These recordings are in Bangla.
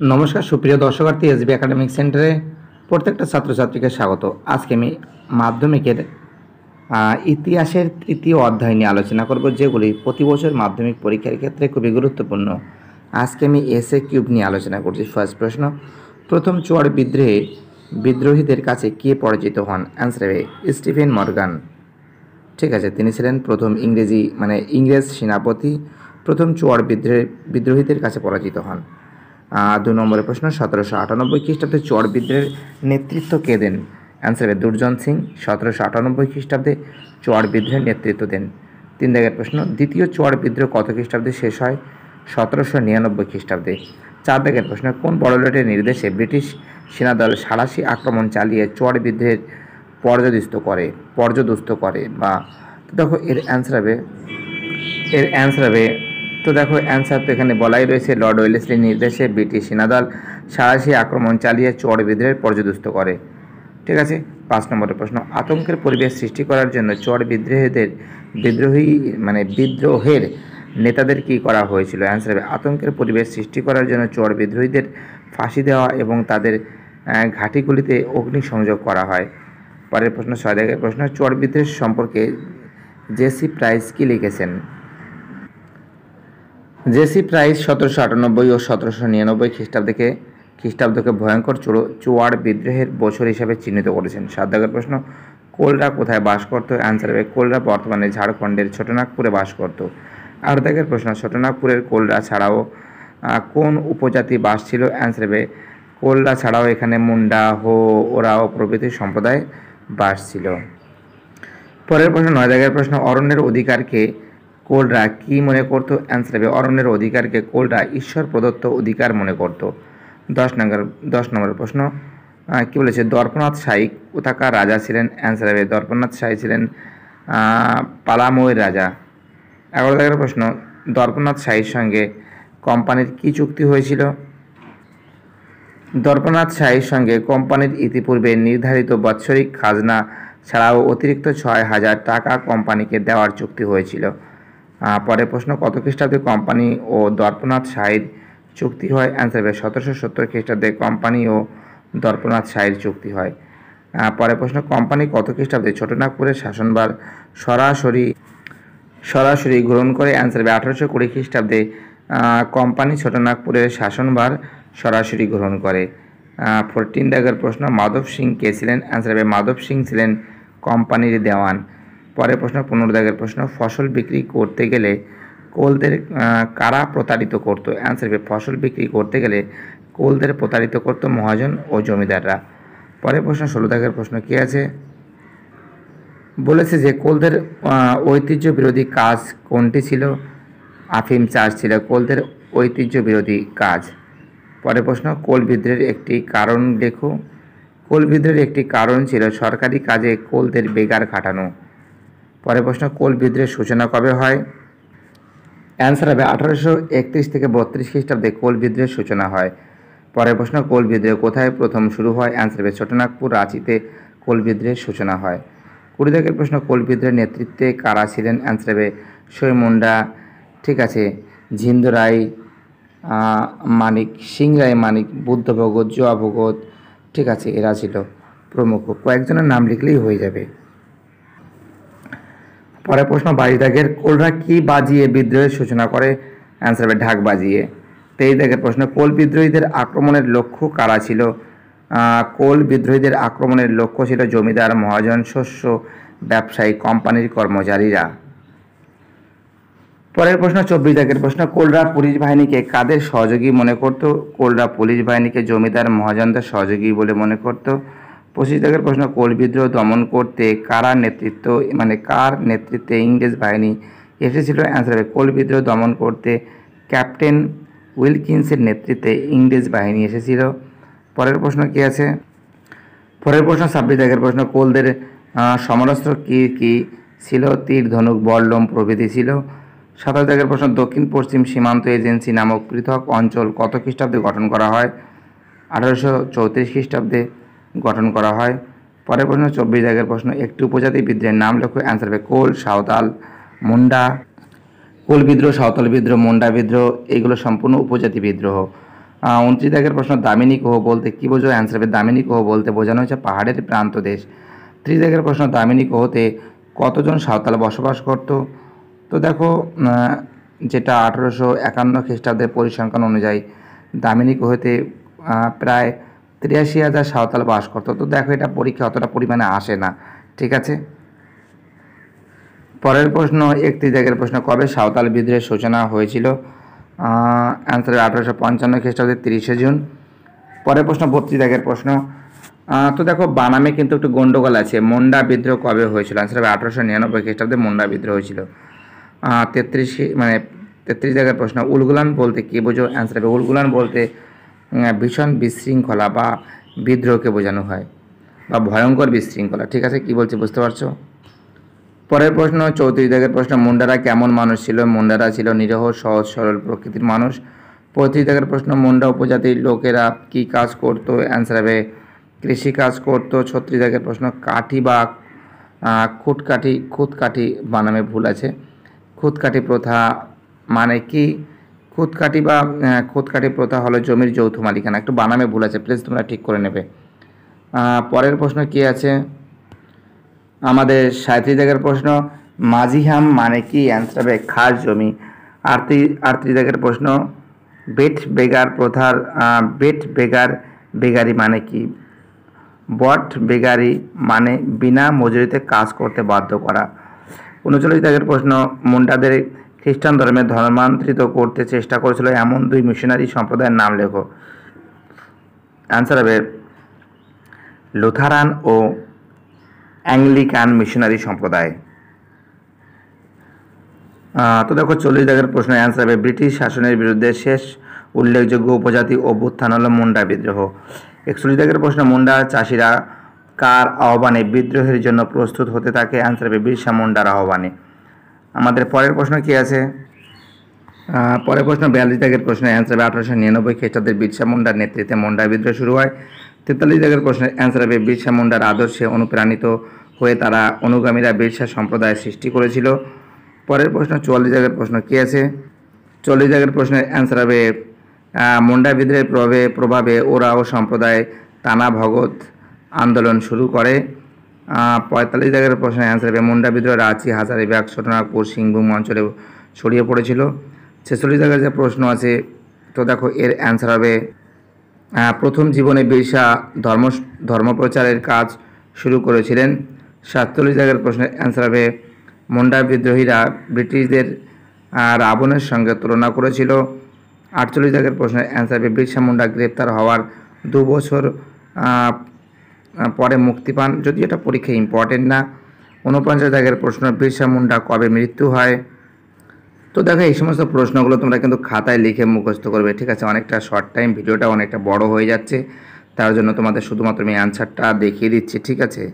নমস্কার, সুপ্রিয় দর্শকার্থী, এসবি একাডেমিক সেন্টারে প্রত্যেকটা ছাত্রছাত্রীকে স্বাগত। আজকে আমি মাধ্যমিকের ইতিহাসের তৃতীয় অধ্যায় নিয়ে আলোচনা করব, যেগুলি প্রতি বছর মাধ্যমিক পরীক্ষার ক্ষেত্রে খুবই গুরুত্বপূর্ণ। আজকে আমি এসএ কিউব নিয়ে আলোচনা করছি। ফার্স্ট প্রশ্ন, প্রথম চুয়ার বিদ্রোহে বিদ্রোহীদের কাছে কে পরাজিত হন? অ্যান্সার হবে স্টিফেন মর্গান। ঠিক আছে, তিনি ছিলেন প্রথম ইংরেজি মানে ইংরেজ সেনাপতি, প্রথম চুয়ার বিদ্রোহে বিদ্রোহীদের কাছে পরাজিত হন। আহ, দু নম্বরের প্রশ্ন সতেরোশো আটানব্বই খ্রিস্টাব্দে চুয়ার বিদ্রোহের নেতৃত্ব কে দেন? অ্যান্সার হবে দুর্জন সিং সতেরোশো আটানব্বই খ্রিস্টাব্দে চুয়ার বিদ্রোহের নেতৃত্ব দেন। তিন দাগের প্রশ্ন দ্বিতীয় চুয়ার বিদ্রোহ কত খ্রিস্টাব্দে শেষ হয়? সতেরোশো নিরানব্বই খ্রিস্টাব্দে। চার দাগের প্রশ্ন কোন বড়লাটের নির্দেশে ব্রিটিশ সেনাদল সাড়াশি আক্রমণ চালিয়ে চুয়ার বিদ্রোহের পর্যদস্ত করে? পর্যদস্ত করে বা দেখো এর অ্যান্সার হবে এর অ্যান্সার হবে তো দেখো অ্যান্সার তো এখানে বলাই রয়েছে। লর্ড ওয়েলেসলির নির্দেশে ব্রিটিশ সেনাদল সাহসী আক্রমণ চালিয়ে চর বিদ্রোহের পর্যদস্ত করে। ঠিক আছে? পাঁচ নম্বরের প্রশ্ন, আতঙ্কের পরিবেশ সৃষ্টি করার জন্য চর বিদ্রোহীদের বিদ্রোহী মানে বিদ্রোহের নেতাদের কি করা হয়েছিল? অ্যান্সার হবে, আতঙ্কের পরিবেশ সৃষ্টি করার জন্য চর বিদ্রোহীদের ফাঁসি দেওয়া এবং তাদের ঘাঁটিগুলিতে অগ্নিসংযোগ করা হয়। পরের প্রশ্ন, ছয় দাগের প্রশ্ন, চর বিদ্রোহ সম্পর্কে জেসি প্রাইস কি লিখেছেন। জেসি প্রাইস সতেরোশো আটানব্বই ও সতেরোশো নিরানব্বই খ্রিস্টাব্দকে খ্রিস্টাব্দকে ভয়ঙ্কর চোর, চুয়ার বিদ্রোহের বছর হিসাবে চিহ্নিত করেছেন। সাত প্রশ্ন, কোলরা কোথায় বাস করত? অ্যান্সার হবে, কোলরা বর্তমানে ঝাড়খণ্ডের ছোটনাগপুরে বাস করত। আট প্রশ্ন, ছোটনাগপুরের কোলরা ছাড়াও কোন উপজাতি বাস ছিল? অ্যান্সার হবে, কোলরা ছাড়াও এখানে মুন্ডা, হো ওরাও প্রভৃতি সম্প্রদায় বাস ছিল। পরের প্রশ্ন, নয় দাগের প্রশ্ন, অরণ্যের অধিকারকে কোলরা কি মনে করত? অ্যান্সার হবে, অরণ্যের অধিকারকে কোলরা ঈশ্বর প্রদত্ত অধিকার মনে করত। দশ নম্বর, দশ নম্বরের প্রশ্ন কি বলেছে? দর্পনাথ শাহী কোথাকার রাজা ছিলেন? অ্যান্সার হবে দর্পনাথ শাহী ছিলেন পালাময়ের রাজা। এগারো দাগের প্রশ্ন দর্পনাথ শাহীর সঙ্গে কোম্পানির কি চুক্তি হয়েছিল? দর্পনাথ শাহীর সঙ্গে কোম্পানির ইতিপূর্বে নির্ধারিত বাৎসরিক খাজনা ছাড়াও অতিরিক্ত ছয় হাজার টাকা কোম্পানিকে দেওয়ার চুক্তি হয়েছিল। পরের প্রশ্ন, কত খ্রিস্টাব্দে কোম্পানি ও দর্পনাথ শাহীর চুক্তি হয়? অ্যান্সার হবে, সতেরোশো সত্তর খ্রিস্টাব্দে কোম্পানি ও দর্পনাথ শাহীর চুক্তি হয়। পরের প্রশ্ন, কোম্পানি কত খ্রিস্টাব্দে ছোটনাগপুরের শাসনভার সরাসরি সরাসরি গ্রহণ করে? অ্যান্সার হবে, আঠারোশো কুড়ি খ্রিস্টাব্দে কোম্পানি ছোটনাগপুরের শাসনভার সরাসরি গ্রহণ করে। ফোরটিন দাগের প্রশ্ন, মাধব সিং কে ছিলেন? অ্যান্সার হবে, মাধব সিং ছিলেন কোম্পানির দেওয়ান। পরের প্রশ্ন পনেরো প্রশ্ন, ফসল বিক্রি করতে গেলে কোলদের কারা প্রতারিত করতো? অ্যান্সার হবে, ফসল বিক্রি করতে গেলে কোলদের প্রতারিত করতো মহাজন ও জমিদাররা। পরের প্রশ্ন ষোলো দাগের প্রশ্ন কী আছে? বলেছে যে কোলদের ঐতিহ্য বিরোধী কাজ কোনটি ছিল? আফিম চাষ ছিল কোলদের ঐতিহ্য বিরোধী কাজ। পরের প্রশ্ন, কোল বিদ্রোহের একটি কারণ লেখো। কোল বিদ্রোহের একটি কারণ ছিল সরকারি কাজে কোলদের বেগার খাটানো। পরের প্রশ্ন, কোল বিদ্রোহের সূচনা কবে হয়? অ্যান্সার হবে আঠারোশো একত্রিশ থেকে বত্রিশ খ্রিস্টাব্দে কোল বিদ্রোহের সূচনা হয়। পরের প্রশ্ন, কোল বিদ্রোহ কোথায় প্রথম শুরু হয়? অ্যান্সার হবে ছোটনাগপুর রাঁচিতে কোল বিদ্রোহের সূচনা হয়। কুড়ি দাগের প্রশ্ন, কোল বিদ্রোহের নেতৃত্বে কারা ছিলেন? অ্যান্সার হবে সৈমুন্ডা ঠিক আছে, ঝিন্দু রায় মানিক সিং রায়, মানিক বুদ্ধ ভগত, জয়া ভগত, ঠিক আছে, এরা ছিল প্রমুখ। কয়েকজনের নাম লিখলেই হয়ে যাবে। পরের প্রশ্ন বাইশ দাগের কোলরা কি বাজিয়ে বিদ্রোহের সূচনা করে? অ্যান্সার হবে, ঢাক বাজিয়ে। তেইশ দাগের প্রশ্ন, কোল বিদ্রোহীদের আক্রমণের লক্ষ্য কারা ছিল? কোল বিদ্রোহীদের আক্রমণের লক্ষ্য ছিল জমিদার, মহাজন, শস্য ব্যবসায়ী, কোম্পানির কর্মচারীরা। পরের প্রশ্ন, চব্বিশ দাগের প্রশ্ন, কোলরা পুলিশ বাহিনীকে কাদের সহযোগী মনে করত? কোলরা পুলিশ বাহিনীকে জমিদার, মহাজনদের সহযোগী বলে মনে করত। পঁচিশ দাগের প্রশ্ন, কোল বিদ্রোহ দমন করতে কারা নেতৃত্ব মানে কার নেতৃত্বে ইংরেজ বাহিনী এসেছিল? অ্যান্সার হবে, কোল বিদ্রোহ দমন করতে ক্যাপ্টেন উইলকিন্সের নেতৃত্বে ইংরেজ বাহিনী এসেছিল। পরের প্রশ্ন কি আছে? পরের প্রশ্ন, ছাব্বিশ দাগের প্রশ্ন, কোলদের সমরাস্ত্র কি কি ছিল? তীর, ধনুক বল্লম প্রভৃতি ছিল। সাতাশ দাগের প্রশ্ন, দক্ষিণ পশ্চিম সীমান্ত এজেন্সি নামক পৃথক অঞ্চল কত খ্রিস্টাব্দে গঠন করা হয়? আঠারোশো চৌত্রিশ খ্রিস্টাব্দে। গঠন করা হয়। পরের প্রশ্ন, চব্বিশ দাগের প্রশ্ন, একটি উপজাতি বিদ্রোহের নাম লেখো। অ্যান্সার হবে কোল, সাঁওতাল, মুন্ডা। কোল বিদ্রোহ, সাঁওতাল বিদ্রোহ, মুন্ডা বিদ্রোহ এইগুলো সম্পূর্ণ উপজাতি বিদ্রোহ। উনত্রিশ দাগের প্রশ্ন, দামিনী কোহ বলতে কী বোঝো অ্যান্সার হবে, দামিনী কোহ বলতে বোঝানো হচ্ছে পাহাড়ের প্রান্ত দেশ। ত্রিশ দাগের প্রশ্ন, দামিনী কোহতে কতজন সাঁওতাল বসবাস করত? তো দেখো যেটা আঠেরোশো একান্ন খ্রিস্টাব্দের পরিসংখ্যান অনুযায়ী, দামিনী কোহতে প্রায় তিরাশি হাজার সাঁওতাল বাস করতো। তো দেখো এটা পরীক্ষা অতটা পরিমাণে আসে না, ঠিক আছে? পরের প্রশ্ন একত্রিশ জায়গার প্রশ্ন, কবে সাঁওতাল বিদ্রোহের সূচনা হয়েছিল? অ্যান্সার আঠারোশো পঞ্চান্ন খ্রিস্টাব্দের তিরিশে জুন। পরের প্রশ্ন বত্রিশ জায়গার প্রশ্ন। তো দেখো, বানামে কিন্তু একটু গন্ডগোল আছে। মুন্ডা বিদ্রোহ কবে হয়েছিল? অ্যান্সার হবে আঠারোশো নিরানব্বই খ্রিস্টাব্দে মুন্ডা বিদ্রোহ হয়েছিল। তেত্রিশ মানে তেত্রিশ জায়গার প্রশ্ন, উলগুলান বলতে কী বোঝো? অ্যান্সার হবে উলগুলান বলতে ভীষণ বিশৃঙ্খলা বা বিদ্রোহকে বোঝানো হয় বা ভয়ঙ্কর বিশৃঙ্খলা। ঠিক আছে, কী বলছে বুঝতে পারছ? পরের প্রশ্ন, চৌত্রিশ দাগের প্রশ্ন, মুন্ডারা কেমন মানুষ ছিল? মুন্ডারা ছিল নিরহ, সহজ, সরল প্রকৃতির মানুষ। পঁয়ত্রিশ দাগের প্রশ্ন, মুন্ডা উপজাতির লোকেরা কি কাজ করতো? অ্যান্সার হবে, কৃষি কাজ করতো। ছত্রিশ দাগের প্রশ্ন, কাঠি বা খুঁটকাঠি খুঁতকাঠি বানামে ভুল আছে। খুঁতকাঠি প্রথা মানে কি? খুঁতকাঠি বা খুঁতকাঠি প্রথা হলো জমির যৌথ মালিকানা। একটু বানামে ভুল আছে প্লিজ তোমরা ঠিক করে নেবে। পরের প্রশ্ন কি আছে? আমাদের সাঁত্রিশ জায়গার প্রশ্ন, মাঝিহাম মানে কি? অ্যান্সার হবে খাস জমি। আটত্রিশ আটত্রিশ জায়গার প্রশ্ন, বেট বেগার প্রথার বেট বেগার বেগারি মানে কি? বট বেগারি মানে বিনা মজুরিতে কাজ করতে বাধ্য করা। উনচল্লিশ দাগের প্রশ্ন, মুন্ডাদের খ্রিস্টান ধর্মে ধর্মান্তরিত করতে চেষ্টা করেছিল এমন দুই মিশনারি সম্প্রদায়ের নাম লেখো। অ্যান্সার হবে, লুথারান ও অ্যাংলিকান মিশনারি সম্প্রদায়। তো দেখো, চল্লিশ দাগের প্রশ্ন অ্যান্সার হবে, ব্রিটিশ শাসনের বিরুদ্ধে শেষ উল্লেখযোগ্য উপজাতি অভ্যুত্থান হলো মুন্ডা বিদ্রোহ। একচল্লিশ দাগের প্রশ্ন মুন্ডা চাষিরা কার আহ্বানে বিদ্রোহের জন্য প্রস্তুত হতে থাকে? অ্যান্সার হবে, বিরসা মুন্ডার আহ্বানে। আমাদের পরের প্রশ্ন কি আছে? পরের প্রশ্ন বিয়াল্লিশ দাগের প্রশ্ন অ্যান্সার হবে আঠারোশো নিরানব্বই খ্রিস্টাব্দের বিরসা মুন্ডার নেতৃত্বে মুন্ডা বিদ্রোহ শুরু হয়। তেতাল্লিশ দাগের প্রশ্নের অ্যান্সার হবে বিরসা মুন্ডার আদর্শে অনুপ্রাণিত হয়ে তারা অনুগামীরা বিরসা সম্প্রদায় সৃষ্টি করেছিল। পরের প্রশ্ন চুয়াল্লিশ দাগের প্রশ্ন কী আছে? চল্লিশ দাগের প্রশ্নের অ্যান্সার হবে মুন্ডা বিদ্রোহের প্রভাবে প্রভাবে ওরাও সম্প্রদায় টানা ভগত আন্দোলন শুরু করে। পঁয়তাল্লিশ দাগের প্রশ্নের অ্যান্সার হবে মুন্ডা বিদ্রোহ রাঁচি, হাজারিবাগ, ছোটনাগপুর, সিংভূম অঞ্চলে ছড়িয়ে পড়েছিল। ছেচল্লিশ দাগের যে প্রশ্ন আছে, তো দেখো এর অ্যান্সার হবে প্রথম জীবনে বিরসা ধর্ম, ধর্মপ্রচারের কাজ শুরু করেছিলেন। সাতচল্লিশ জায়গার প্রশ্নের অ্যান্সার হবে, মুন্ডা বিদ্রোহীরা ব্রিটিশদের রাবণের সঙ্গে তুলনা করেছিল। আটচল্লিশ জায়গার প্রশ্নের অ্যান্সার হবে, বিরসা মুন্ডা গ্রেপ্তার হওয়ার দু বছর পরে মুক্তি পান। যদি এটা পরীক্ষা ইম্পর্টেন্ট না, ঊনপঞ্চাশ জায়গার প্রশ্ন, বিরসা মুন্ডা কবে মৃত্যু হয়? তো দেখো, এই সমস্ত প্রশ্নগুলো তোমরা কিন্তু খাতায় লিখে মুখস্থ করবে, ঠিক আছে? অনেকটা শর্ট টাইম ভিডিওটা অনেকটা বড় হয়ে যাচ্ছে। তার জন্য তোমাদের শুধুমাত্র আমি অ্যান্সারটা দেখিয়ে দিচ্ছি, ঠিক আছে?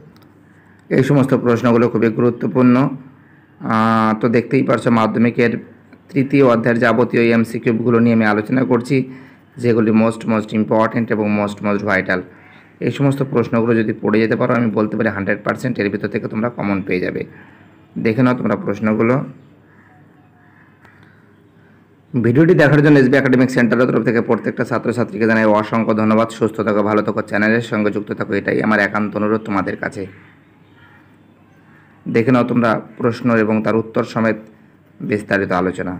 এই সমস্ত প্রশ্নগুলো খুবই গুরুত্বপূর্ণ। তো দেখতেই পারছ, মাধ্যমিকের তৃতীয় অধ্যায়ের যাবতীয় এমসিকিউগুলো নিয়ে আমি আলোচনা করছি, যেগুলি মোস্ট মোস্ট ইম্পর্ট্যান্ট এবং মোস্ট মোস্ট ভাইটাল এই সমস্ত প্রশ্নগুলো যদি পড়ে যেতে পারো, আমি বলতে পারি হান্ড্রেড পার্সেন্ট এর ভিতর থেকে তোমরা কমন পেয়ে যাবে। দেখে নাও তোমরা প্রশ্নগুলো। ভিডিওটি দেখার জন্য এসবি একাডেমিক সেন্টারের তরফ থেকে প্রত্যেকটা ছাত্রছাত্রীকে জানাই অসংখ্য ধন্যবাদ। সুস্থ থাকো, ভালো থাকো চ্যানেলের সঙ্গে যুক্ত থাকো, এটাই আমার একান্ত অনুরোধ তোমাদের কাছে। দেখে নাও তোমরা প্রশ্ন এবং তার উত্তর সমেত বিস্তারিত আলোচনা।